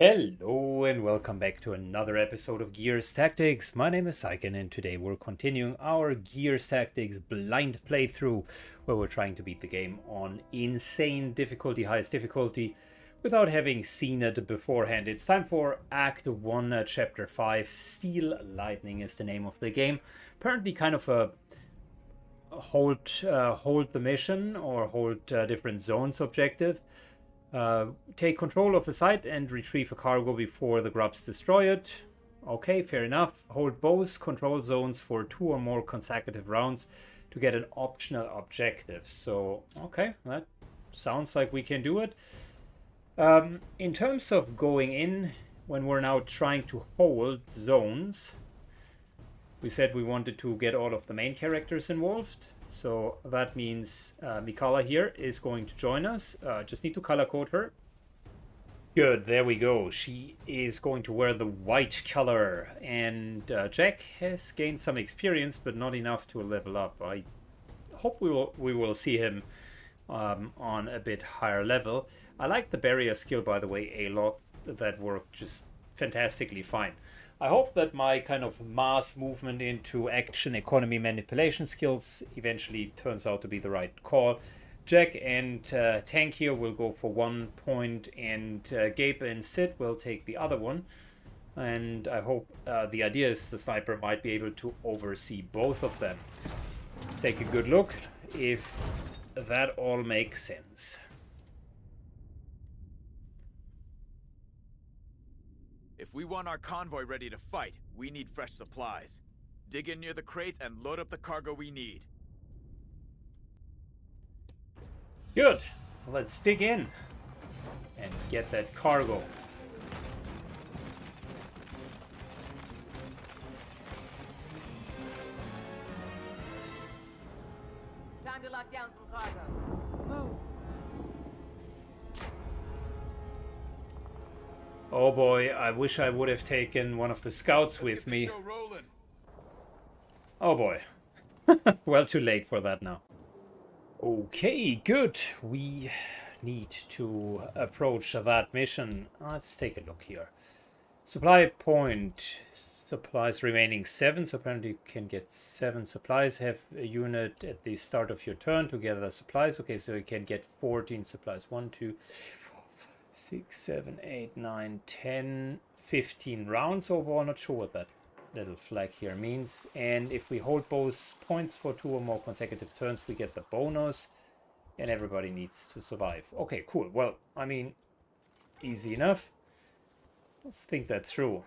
Hello and welcome back to another episode of Gears Tactics. My name is Syken and today we're continuing our Gears Tactics blind playthrough where we're trying to beat the game on insane difficulty, highest difficulty, without having seen it beforehand. It's time for Act 1, uh, Chapter 5. Steel Lightning is the name of the game. Apparently kind of a hold, uh, hold the mission or hold uh, different zones objective. Uh, take control of the site and retrieve a cargo before the grubs destroy it. Okay, fair enough. Hold both control zones for two or more consecutive rounds to get an optional objective. So, okay, that sounds like we can do it. Um, in terms of going in, when we're now trying to hold zones, we said we wanted to get all of the main characters involved. So that means uh, Mikayla here is going to join us. Uh, just need to color code her. Good, there we go. She is going to wear the white color. And uh, Jack has gained some experience, but not enough to level up. I hope we will, we will see him um, on a bit higher level. I like the barrier skill, by the way, a lot. That worked just fantastically fine. I hope that my kind of mass movement into action economy manipulation skills eventually turns out to be the right call. Jack and uh, Tank here will go for one point, and uh, Gabe and Sid will take the other one. And I hope uh, the idea is the sniper might be able to oversee both of them. Let's take a good look if that all makes sense. If we want our convoy ready to fight, we need fresh supplies. Dig in near the crates and load up the cargo we need. Good. Let's dig in and get that cargo. Time to lock down some cargo. Oh boy, I wish I would have taken one of the scouts with me. Oh boy. well, too late for that now. Okay, good. We need to approach that mission. Let's take a look here. Supply point. Supplies remaining seven, so apparently you can get seven supplies. Have a unit at the start of your turn to gather supplies. Okay, so you can get 14 supplies. One, two, four, five, six, seven, eight, nine, 10, 15 rounds overall. Not sure what that little flag here means. And if we hold both points for two or more consecutive turns, we get the bonus. And everybody needs to survive. Okay, cool. Well, I mean, easy enough. Let's think that through.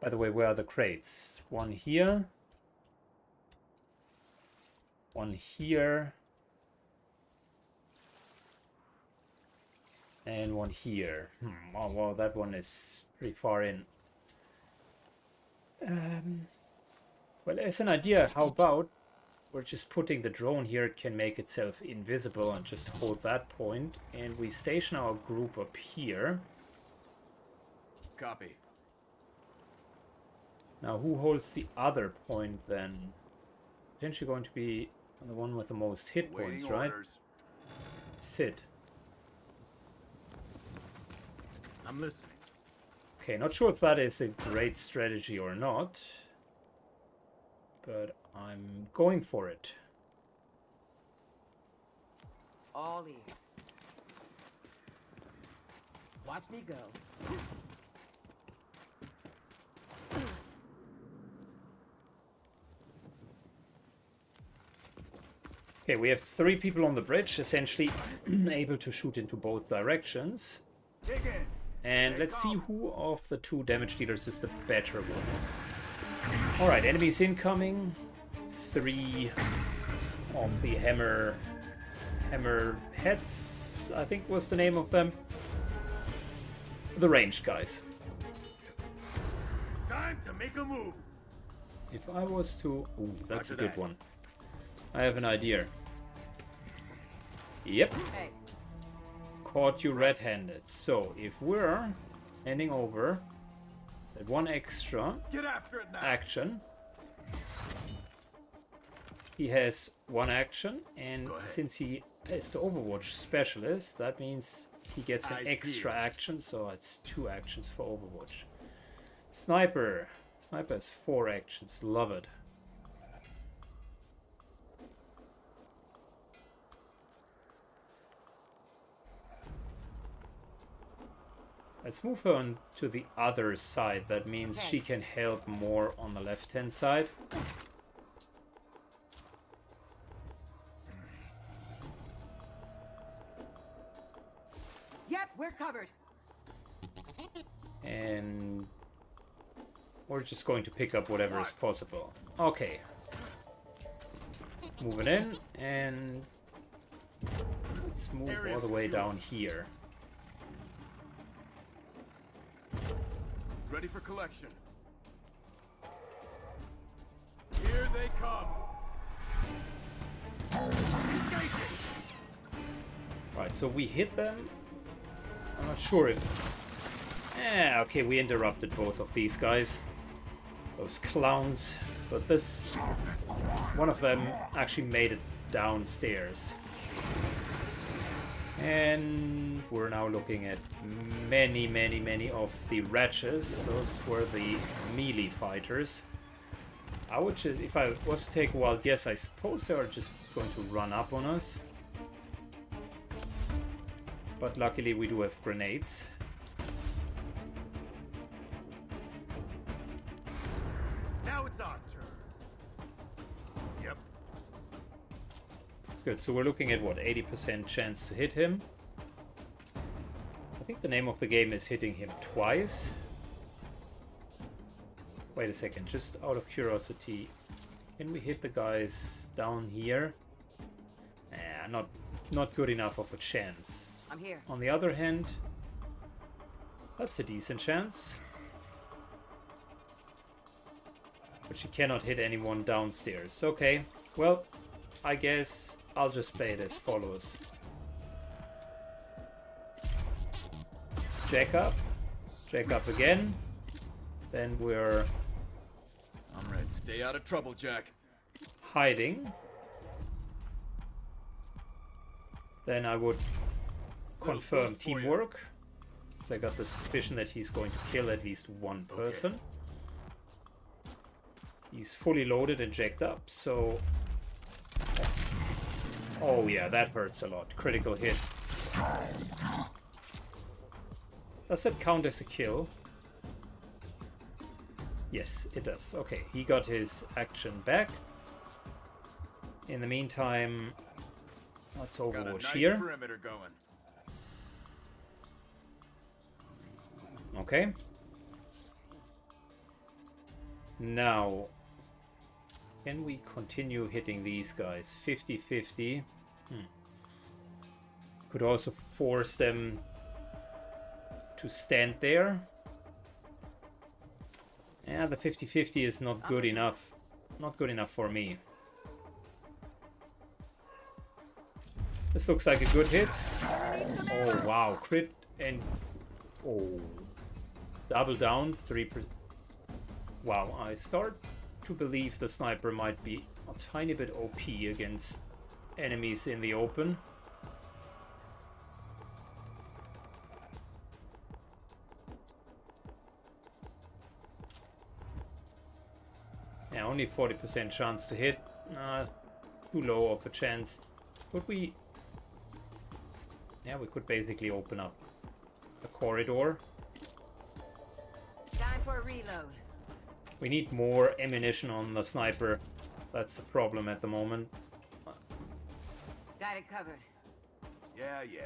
By the way, where are the crates? One here. One here. And one here. Hmm, oh, well, that one is pretty far in. Um, well, as an idea, how about we're just putting the drone here, it can make itself invisible and just hold that point. and we station our group up here. Copy. Now, who holds the other point then? Potentially going to be the one with the most hit points, Waiting right? orders. Sid. I'm listening. Okay, not sure if that is a great strategy or not, but I'm going for it. All ears. Watch me go. Okay, we have three people on the bridge, essentially able to shoot into both directions. Dig in. And let's see who of the two damage dealers is the better one. Alright, enemies incoming. Three of the hammer hammer heads, I think was the name of them. The ranged guys. Time to make a move. If I was to... Ooh, that's a good that. one. I have an idea. Yep, Hey, caught you red-handed. So, if we're handing over that one extra Get after it now. action, he has one action, and since he is the Overwatch specialist, that means he gets an extra action, so it's two actions for Overwatch. Sniper. Sniper has four actions. Love it. Let's move her on to the other side. That means Okay. she can help more on the left-hand side. Yep, we're covered. and we're just going to pick up whatever is possible. Okay. Moving in, and let's move all the way down here. Ready for collection. Here they come. Right, so we hit them. I'm not sure if... Eh, okay, we interrupted both of these guys. Those clowns. But this... One of them actually made it downstairs. And we're now looking at many, many, many of the wretches. Those were the melee fighters. I would just, if I was to take a wild guess, I suppose they are just going to run up on us. But luckily we do have grenades. Good, so we're looking at what, 80% chance to hit him. I think the name of the game is hitting him twice. Wait a second, just out of curiosity, can we hit the guys down here? Nah, not, not good enough of a chance. I'm here. On the other hand, that's a decent chance. But she cannot hit anyone downstairs. Okay, well, I guess I'll just play it as follows. Jack up. Jack up again. Then we're I'm ready. Stay out of trouble, Jack. hiding. Then I would confirm teamwork. So I got the suspicion that he's going to kill at least one Okay. person. He's fully loaded and jacked up, so... Oh yeah, that hurts a lot. Critical hit. Does that count as a kill? Yes, it does. Okay, he got his action back. In the meantime, let's overwatch nice here. Okay. Now, can we continue hitting these guys? 50-50. Hmm. Could also force them to stand there. Yeah, the 50-50 is not good enough. Not good enough for me. This looks like a good hit. Oh, wow. Crit and... Oh. Double down, 3%. Wow, I start to believe the sniper might be a tiny bit OP against enemies in the open. Yeah, only 40% chance to hit. Uh, too low of a chance. Could we... Yeah, we could basically open up a corridor. Time for a reload. We need more ammunition on the sniper. That's the problem at the moment. Got it covered. Yeah, yeah.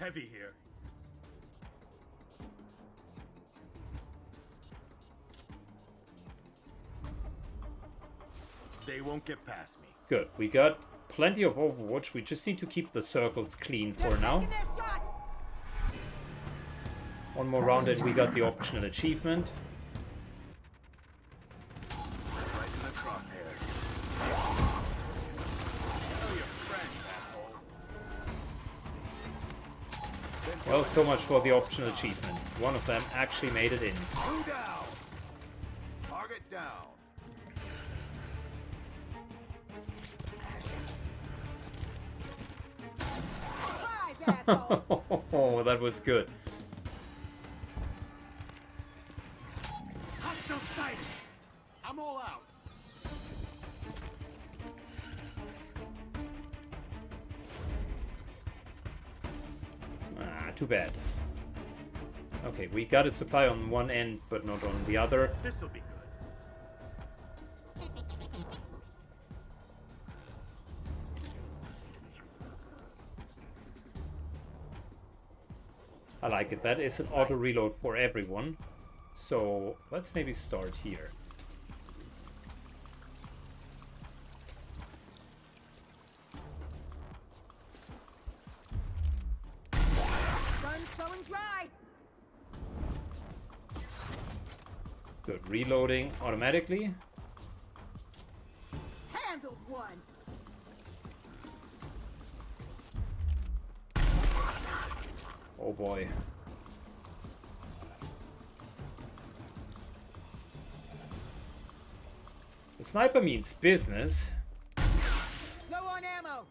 Heavy here. They won't get past me. Good. We got plenty of Overwatch. We just need to keep the circles clean for They're now. One more round and we got the optional achievement. Well, so much for the optional achievement. One of them actually made it in. Target down. oh, that was good. Ah, too bad. Okay, we got a supply on one end, but not on the other. This'll be good. I like it. That is an auto reload for everyone. So let's maybe start here. Gun so and dry. Good. Reloading automatically. Handled one. Oh boy. The sniper means business. Low on ammo.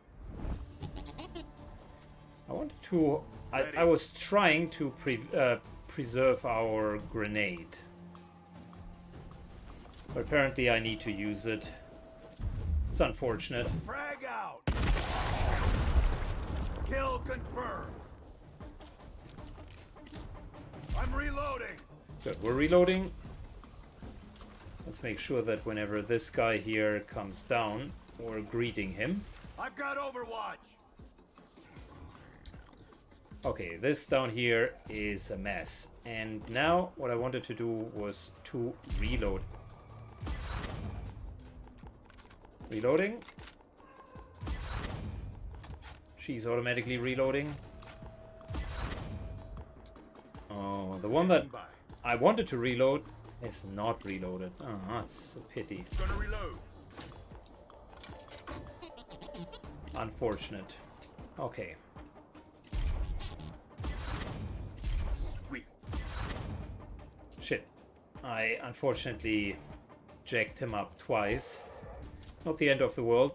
I wanted to. I, I was trying to pre, uh, preserve our grenade. But apparently I need to use it. It's unfortunate. Frag out. Kill confirmed. I'm reloading. Good, we're reloading. Let's make sure that whenever this guy here comes down, we're greeting him. I've got Overwatch. Okay, this down here is a mess. And now what I wanted to do was to reload. Reloading. She's automatically reloading. Oh, the one that. I wanted to reload is not reloaded. Oh, that's a pity. Unfortunate. Okay. Sweet. Shit. I unfortunately jacked him up twice. Not the end of the world.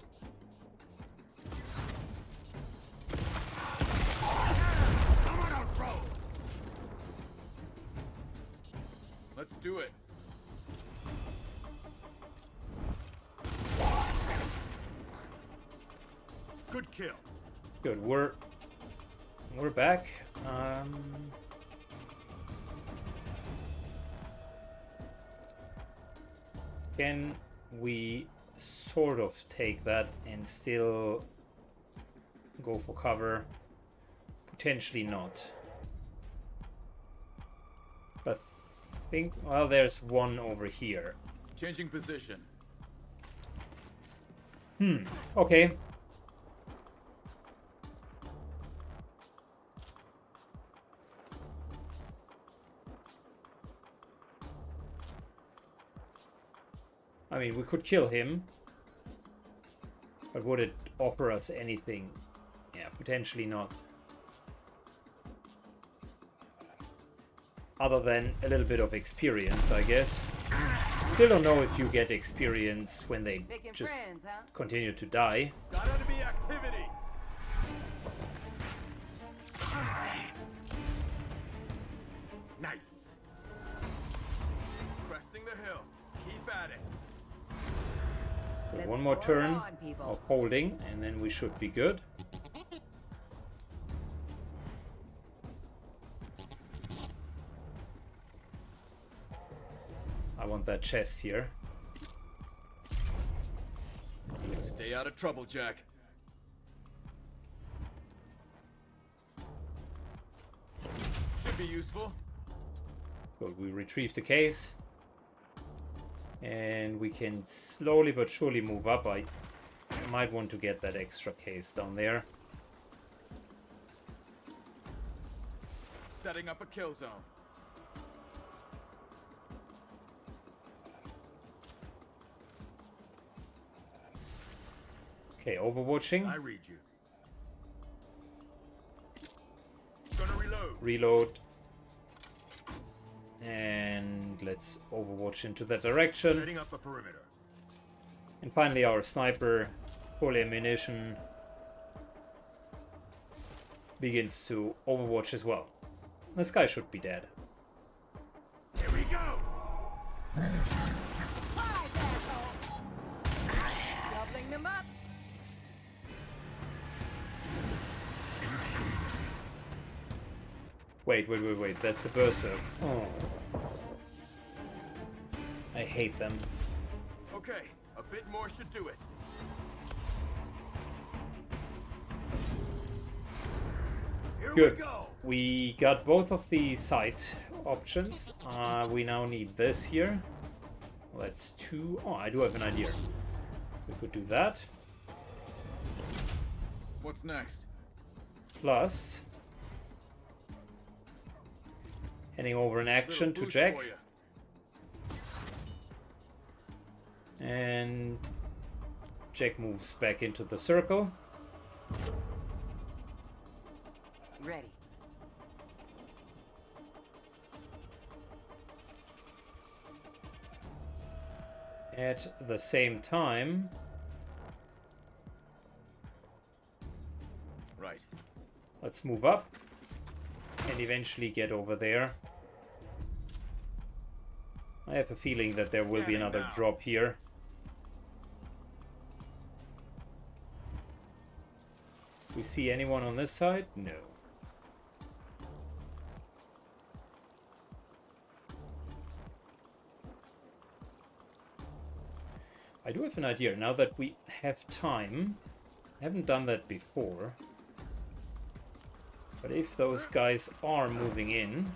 Still go for cover? Potentially not. But think well, there's one over here. Changing position. Hmm. Okay. I mean, we could kill him. But would it offer us anything? Yeah, potentially not. Other than a little bit of experience, I guess. Still don't know if you get experience when they Making just friends, huh? continue to die. Got enemy activity. More turn on, of holding, and then we should be good. I want that chest here. Stay out of trouble, Jack. Should be useful. Good, we retrieve the case. And we can slowly but surely move up. I might want to get that extra case down there. Setting up a kill zone. Okay, overwatching. I read you. Gonna reload. reload and let's overwatch into that direction Setting up a perimeter. and finally our sniper full ammunition begins to overwatch as well. This guy should be dead. Here we go! Doubling them up. Wait, wait, wait, wait. That's a berserk. Oh. Hate them. Okay, a bit more should do it. Here Good. we go! We got both of the site options. Uh, we now need this here. That's two. Oh, I do have an idea. We could do that. What's next? Plus, heading over an action to Jack. And Jack moves back into the circle. Ready. At the same time, Right. let's move up and eventually get over there. I have a feeling that there will be another drop here. See anyone on this side? No. I do have an idea. Now that we have time, I haven't done that before. But if those guys are moving in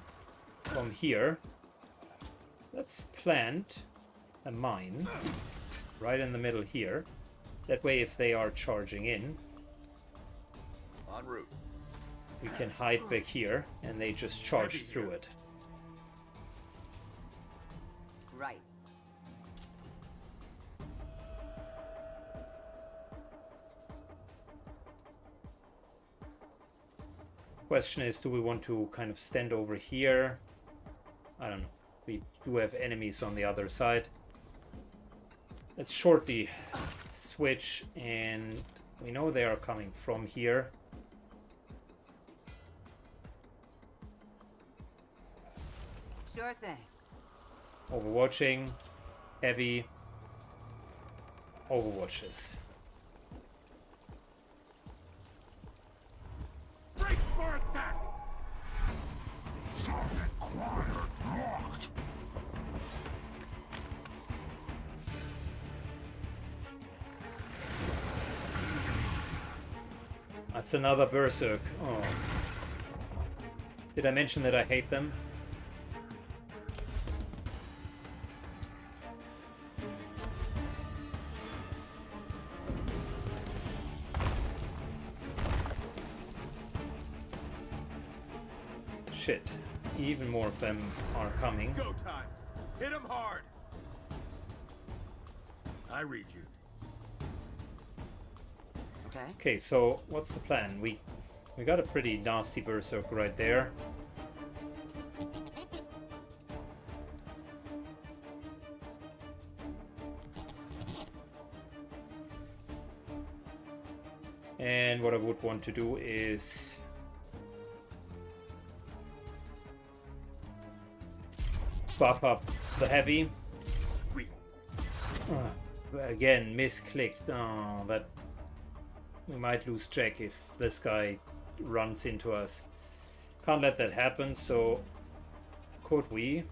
from here, let's plant a mine right in the middle here. That way, if they are charging in, En route. we can hide back here and they just charge Heavy through here. it. Right. Question is, do we want to kind of stand over here? I don't know. We do have enemies on the other side. Let's shortly switch and we know they are coming from here. Sure thing. Overwatching, heavy, overwatches. Brace for attack! That's another Berserk. Oh. Did I mention that I hate them? Of them are coming. Go time! Hit them hard! I read you. Okay. Okay, so what's the plan? We we got a pretty nasty berserk right there. And what I would want to do is buff up the heavy. Uh, again, misclicked. Oh, that we might lose Jack if this guy runs into us. Can't let that happen, so could we?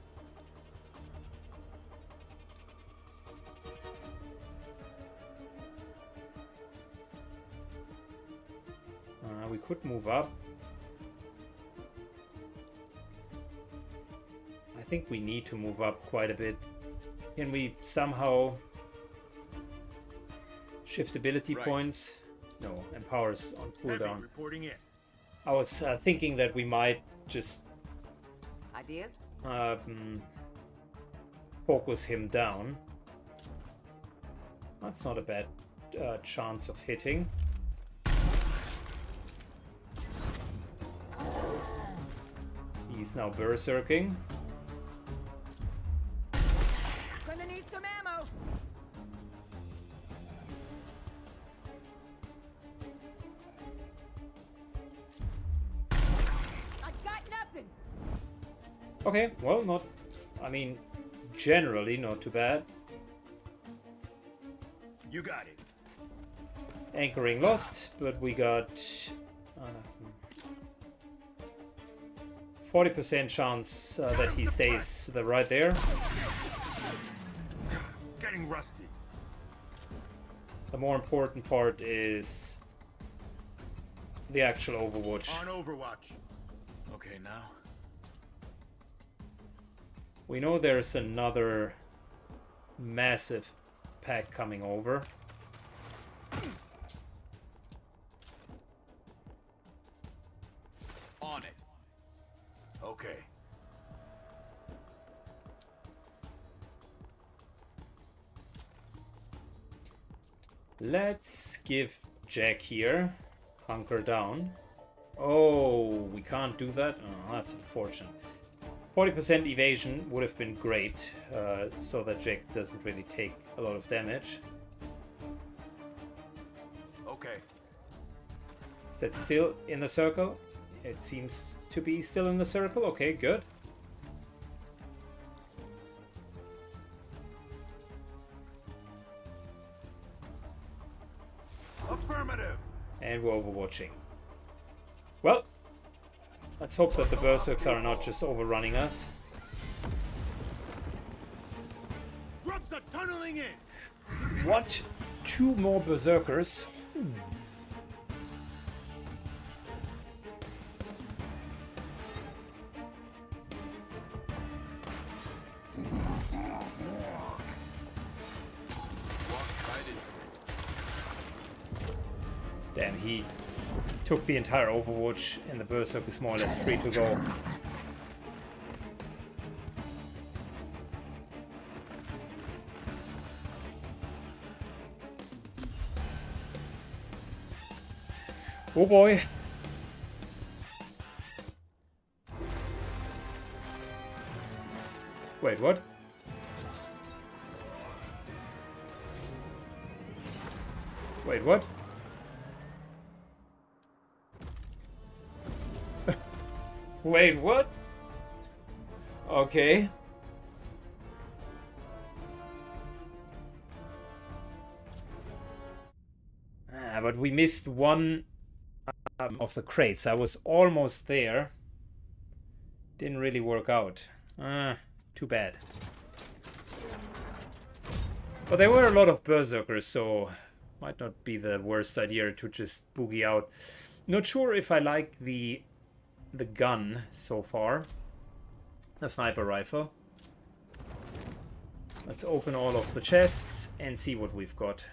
Uh, we could move up. Think we need to move up quite a bit. Can we somehow shift ability Right. points? No, empowers on heavy cooldown. reporting in. I was uh, thinking that we might just Ideas? um, focus him down. That's not a bad uh, chance of hitting. He's now berserking. Okay, well, not. I mean, generally not too bad. You got it. Anchoring lost, but we got. uh, 40% chance uh, that he stays the right there. Getting rusty. The more important part is the actual Overwatch. On Overwatch. Okay, now. We know there's another massive pack coming over. On it. Okay. Let's give Jack here hunker down. Oh, we can't do that? Oh, that's unfortunate. 40% evasion would have been great, uh, so that Jack doesn't really take a lot of damage. Okay. Is that still in the circle? It seems to be still in the circle. Okay, good. Let's hope that the Berserks are not just overrunning us. Grubs are tunneling in. What? Two more Berserkers? Hmm. Walk right into it. Damn, he took the entire Overwatch and the Berserk is more or less free to go. Oh boy. Wait, what? Wait, what? Wait, what? Okay. Ah, but we missed one um, of the crates. I was almost there. Didn't really work out. Ah, too bad. But there were a lot of berserkers, so might not be the worst idea to just boogie out. Not sure if I like the the gun so far. The sniper rifle. Let's open all of the chests and see what we've got.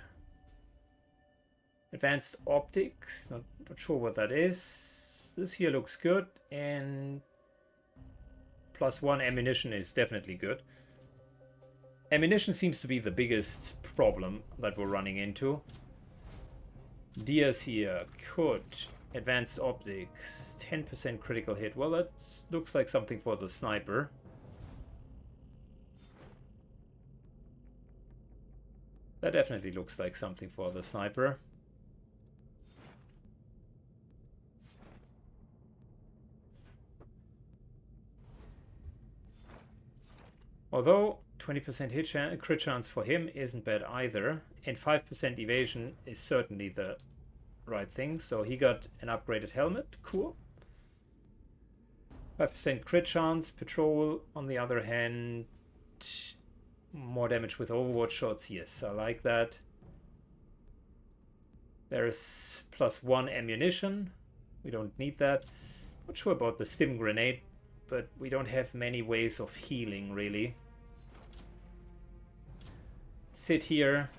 Advanced optics, not, not sure what that is. This here looks good and plus one ammunition is definitely good. Ammunition seems to be the biggest problem that we're running into. Diaz here could Advanced optics, 10% critical hit. Well, that looks like something for the sniper. That definitely looks like something for the sniper. Although 20% hit crit chance for him isn't bad either, and 5% evasion is certainly the right thing. So he got an upgraded helmet. Cool. 5% crit chance. Patrol, on the other hand, more damage with Overwatch shots. Yes, I like that. There's plus one ammunition. We don't need that. Not sure about the stim grenade, but we don't have many ways of healing, really. Sid here,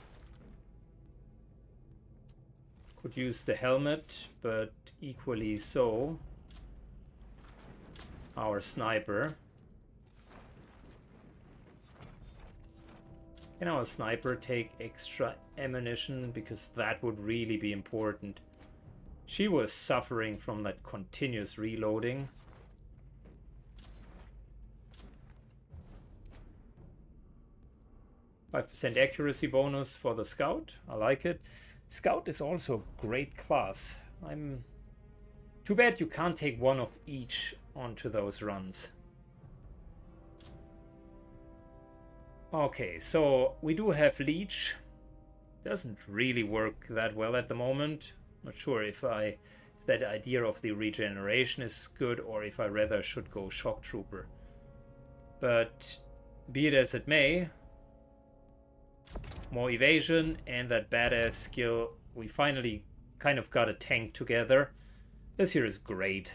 Could use the helmet, but equally so. Our sniper. Can our sniper take extra ammunition? Because that would really be important. She was suffering from that continuous reloading. Five percent accuracy bonus for the scout. I like it. Scout is also a great class. I'm too bad you can't take one of each onto those runs. Okay, so we do have Leech. Doesn't really work that well at the moment. Not sure if I if that idea of the regeneration is good or if I rather should go Shock Trooper. But be it as it may, more evasion and that badass skill. We finally kind of got a tank together. This here is great.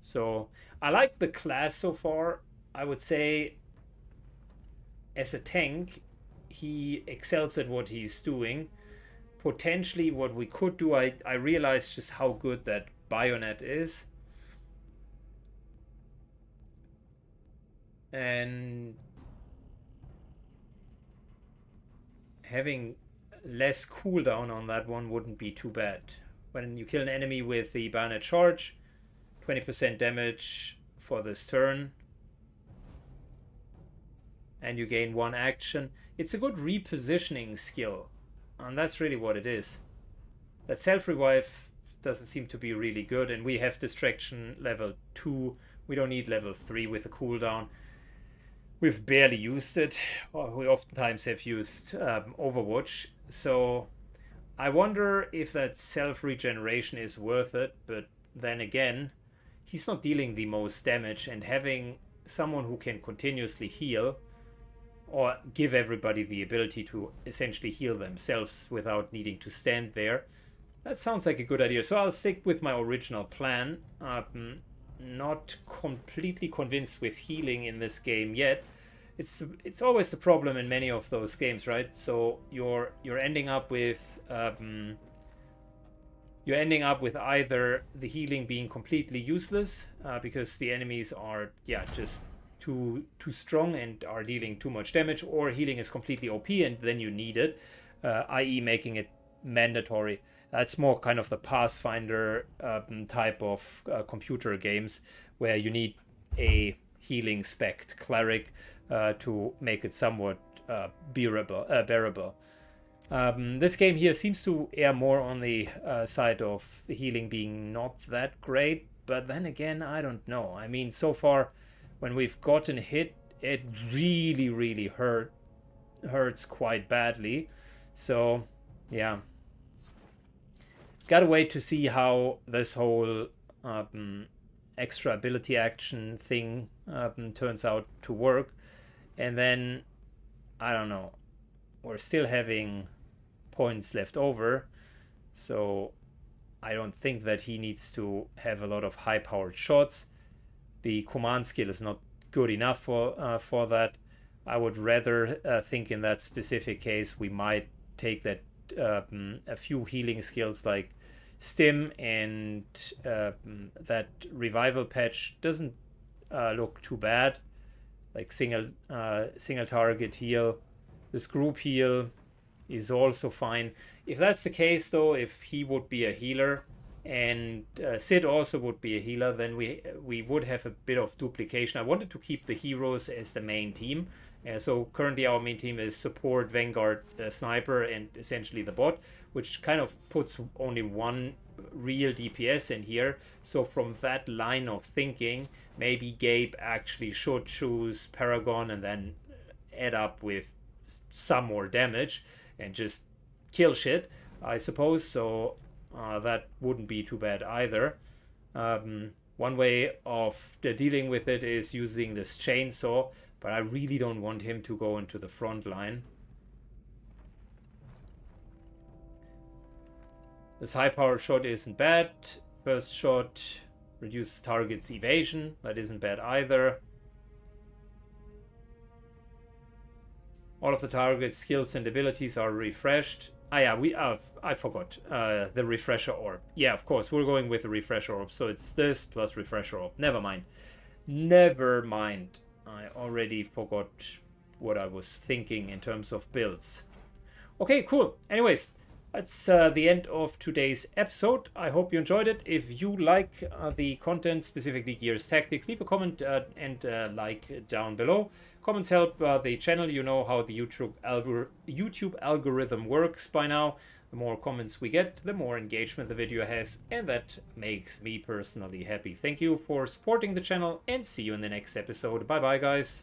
So I like the class so far. I would say as a tank, he excels at what he's doing. Potentially what we could do, I, I realized just how good that bayonet is. And having less cooldown on that one wouldn't be too bad. When you kill an enemy with the bayonet charge, 20% damage for this turn, and you gain one action. It's a good repositioning skill, and that's really what it is. That self-revive doesn't seem to be really good, and we have distraction level 2. We don't need level 3 with a cooldown. We've barely used it, we oftentimes have used um, Overwatch, so I wonder if that self-regeneration is worth it, but then again, he's not dealing the most damage, and having someone who can continuously heal or give everybody the ability to essentially heal themselves without needing to stand there. That sounds like a good idea. So I'll stick with my original plan. Um, not completely convinced with healing in this game yet. It's it's always the problem in many of those games, right? So you're you're ending up with um, you're ending up with either the healing being completely useless uh, because the enemies are yeah just too too strong and are dealing too much damage, or healing is completely OP and then you need it, uh, i.e., making it mandatory. That's more kind of the Pathfinder um, type of uh, computer games where you need a healing spec cleric uh, to make it somewhat uh, bearable. Uh, bearable. Um, this game here seems to err more on the uh, side of healing being not that great, but then again, I don't know. I mean, so far when we've gotten hit, it really, really hurt hurts quite badly. So, yeah. Gotta wait to see how this whole um, extra ability action thing um, turns out to work. And then, I don't know, we're still having points left over. So, I don't think that he needs to have a lot of high powered shots the command skill is not good enough for uh, for that. I would rather uh, think in that specific case we might take that um, a few healing skills like stim and um, that revival patch doesn't uh, look too bad like single uh, single target heal this group heal is also fine if that's the case though if he would be a healer and uh, Sid also would be a healer, then we we would have a bit of duplication. I wanted to keep the heroes as the main team. Uh, so currently our main team is support, vanguard, uh, sniper, and essentially the bot, which kind of puts only one real DPS in here. So from that line of thinking, maybe Gabe actually should choose Paragon and then add up with some more damage and just kill shit, I suppose. So uh, that wouldn't be too bad either. Um, one way of dealing with it is using this chainsaw, but I really don't want him to go into the front line. This high power shot isn't bad. First shot reduces target's evasion. That isn't bad either. All of the target's skills and abilities are refreshed. Ah, yeah, we uh, I forgot uh, the refresher orb. Yeah, of course, we're going with the refresher orb. So it's this plus refresher orb. Never mind. Never mind. I already forgot what I was thinking in terms of builds. Okay, cool. Anyways, that's uh, the end of today's episode. I hope you enjoyed it. If you like uh, the content, specifically Gears Tactics, leave a comment uh, and uh, like down below. Comments help uh, the channel. You know how the YouTube, algor YouTube algorithm works by now. The more comments we get, the more engagement the video has, and that makes me personally happy. Thank you for supporting the channel, and see you in the next episode. Bye bye, guys.